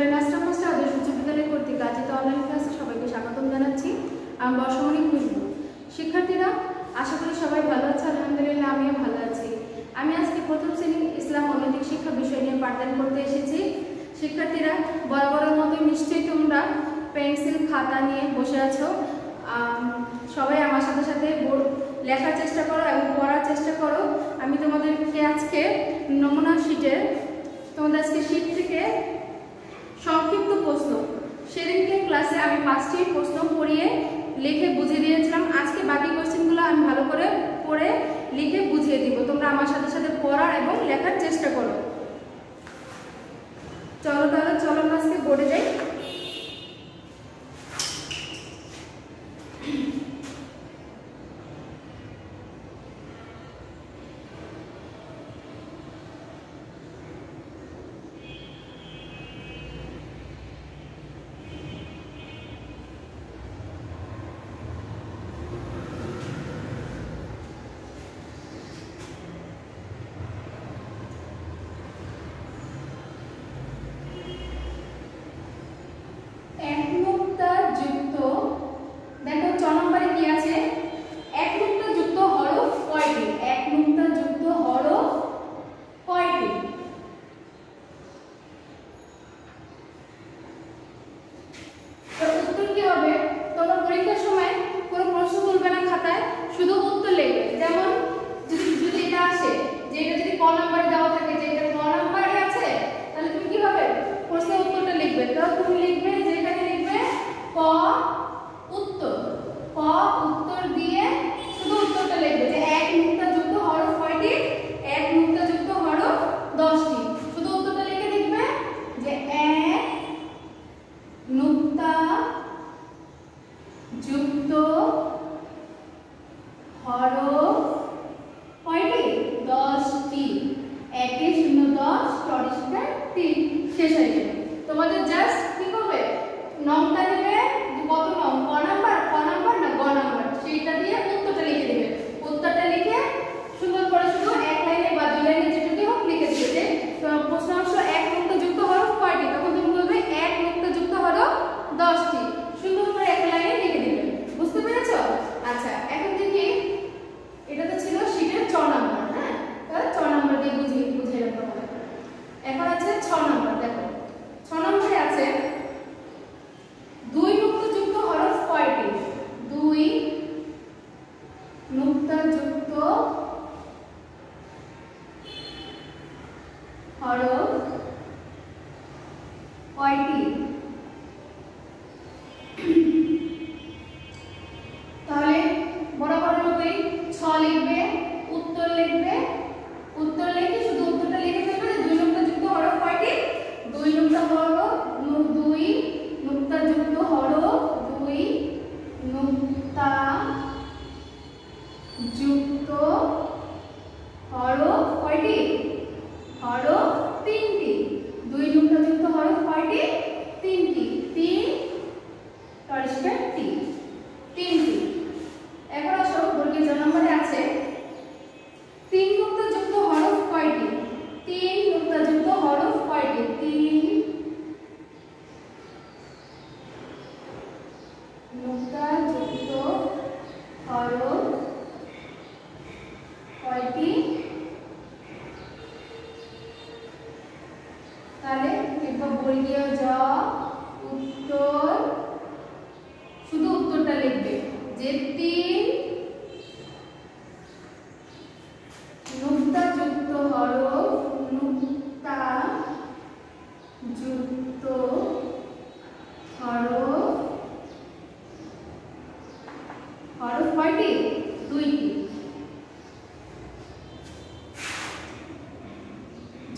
July master master আদর্শ উচ্চ বিদ্যালয় কর্তৃক আয়োজিত অনলাইন ক্লাসে সবাইকে স্বাগতম জানাচ্ছি। আমি বর্ষমণি খুশবু শিক্ষার্থীরা, আশা করি সবাই ভালো আছে, আলহামদুলিল্লাহ, আমিও ভালো আছি। আমি আজকে প্রথম শ্রেণির ইসলাম অনৈতিক শিক্ষা বিষয় নিয়ে পাঠদান করতে এসেছি। শিক্ষার্থীরা, বড় বরাবরের মতো নিশ্চয়ই তোমরা পেন্সিল, খাতা নিয়ে বসে আছো। সবাই আমার সাথে সাথে বোর্ড লেখার চেষ্টা করো এবং পড়ার চেষ্টা করো। আমি তোমাদেরকে আজকে নমুনা শিটে তোমাদের আজকে শীত থেকে ক্লাসে আমি পাঁচটি প্রশ্ন পড়িয়ে লিখে বুঝিয়ে দিয়েছিলাম। আজকে বাকি কোয়েশ্চেনগুলো আমি ভালো করে পড়ে লিখে বুঝিয়ে দিব। তোমরা আমার সাথে সাথে পড়ার এবং লেখার চেষ্টা করো।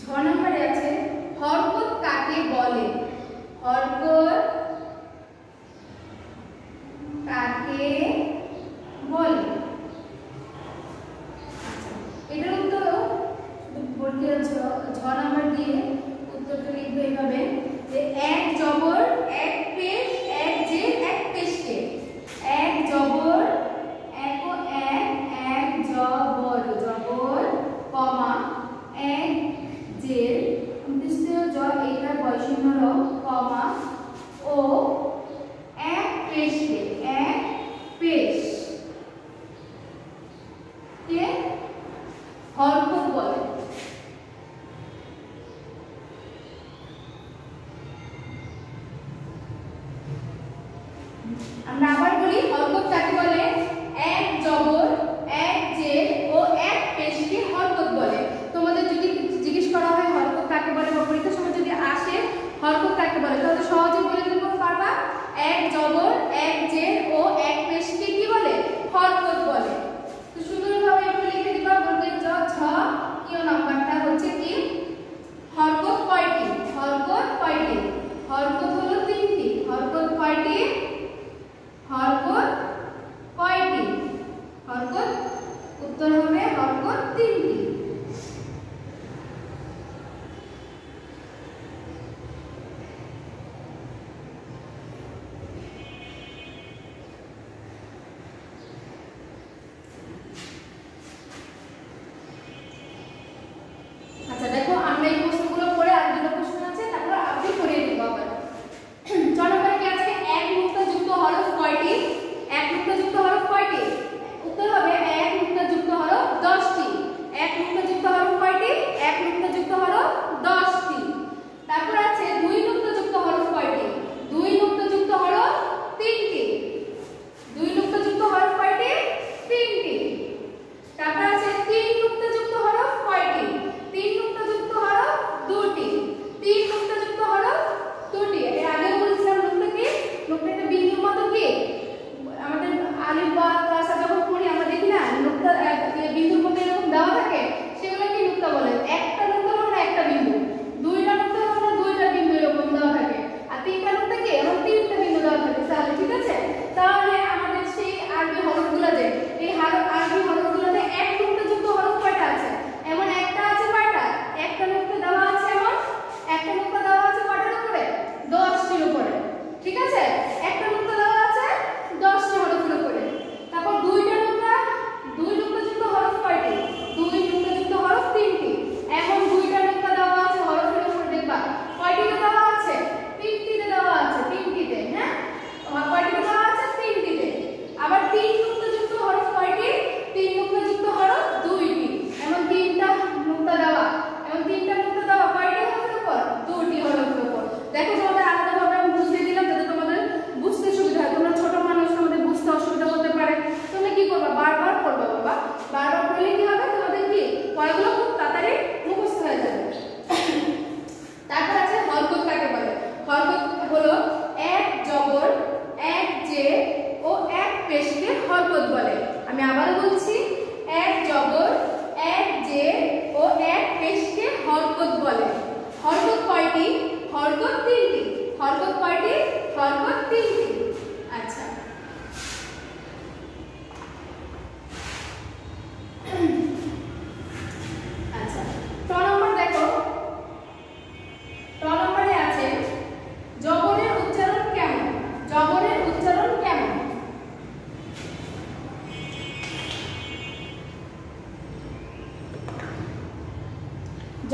Phone number is আমরা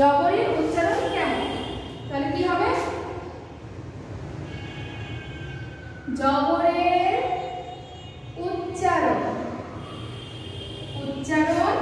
জবরের উচ্চারণ কেমন? তাহলে কি হবে? জবরের উচ্চারণ। উচ্চারণ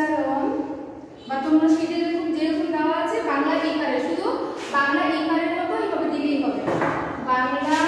উচ্চারণ বা তোমরা সেটা যেরকম যেরকম আছে, বাংলা এইকারে শুধু বাংলা এইকারের মতো এইভাবে দিলেই হবে বাংলা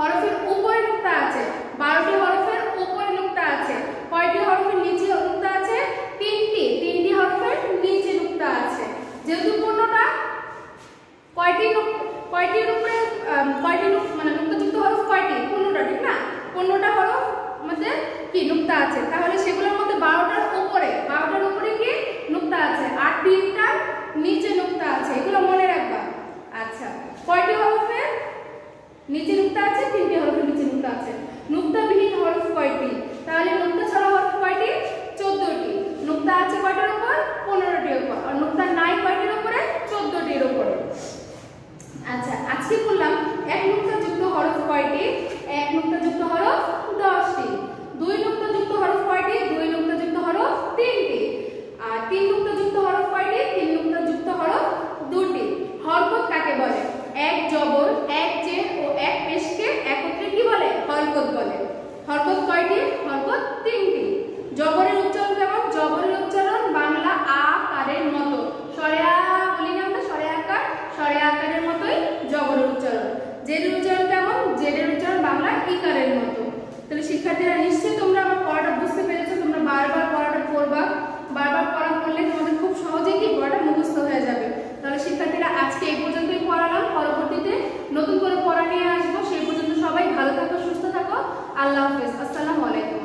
হরফের উপরে লুকটা আছে, বারোটি হরফের উপরে লুকটা আছে, কয়টি হরফের নিচে লুকটা আছে? তিনটি তিনটি হরফের নিচে লুকটা আছে। যেহেতু পণ্যটা কয়টি কয়টির উপরে কয়টি মানে নোক্তাযুক্ত হরফ কয়টি? পণ্যটা ঠিক না? পণ্যটা হরফ মধ্যে কি? লুকটা আছে। তাহলে সেগুলোর মধ্যে বারোটার উপরে বারোটার উপরে কি? লুকটা আছে। আর তিনটার নিচে লুকটা আছে। এগুলো মনে রাখবা। আচ্ছা কয়টি হরফের নিচে চিন্তা আছে কিন্তু তাহলে শিক্ষার্থীরা নিশ্চয়ই তোমরা আমার পড়াটা বুঝতে পেরেছ, তোমরা বারবার পড়াটা পড়বা। বারবার পড়া করলে তোমাদের খুব সহজেই কি পড়াটা মুখস্থ হয়ে যাবে। তাহলে শিক্ষার্থীরা আজকে এই পর্যন্তই পড়ালাম। পরবর্তীতে নতুন করে পড়া নিয়ে আসব। সেই পর্যন্ত সবাই ভালো থাকো, সুস্থ থাকো। আল্লাহ হাফিজ। আসসালামু আলাইকুম।